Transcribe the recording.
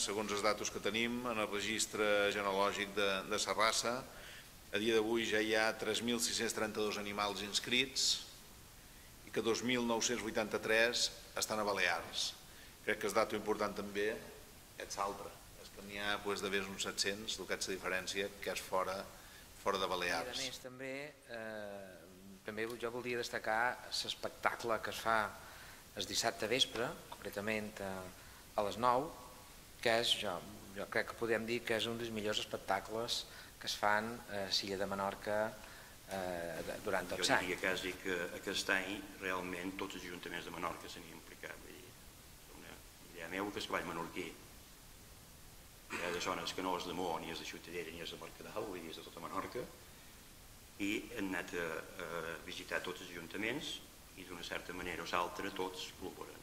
segons els datos que tenim, en el registre genealògic de, de Serrassa, a dia d'avui ja hi ha 3.632 animals inscrits i que 2.983 estan a Balears. Crec que el dato important també és l'altre, és que n'hi ha pues, d'haver uns 700, el que és la diferència, que és fora, fora de I a Balears. més també, eh, també jo voldria destacar l'espectacle que es fa el dissabte vespre, concretament a, a les 9, que és, jo, jo crec que podem dir que és un dels millors espectacles que es fan a Silla de Menorca eh, durant Jo tots l'any. diria quasi que aquest any realment tots els ajuntaments de Menorca s'han implicat. Vull dir, una idea meva que és cavall menorquí. Hi ha de zones que no és de Mó, ni és de Ciutadella, ni és de Mercadal, vull dir, és de tota Menorca. I hem anat a, a visitar tots els ajuntaments i d'una certa manera o altra tots col·laboren.